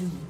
Soon.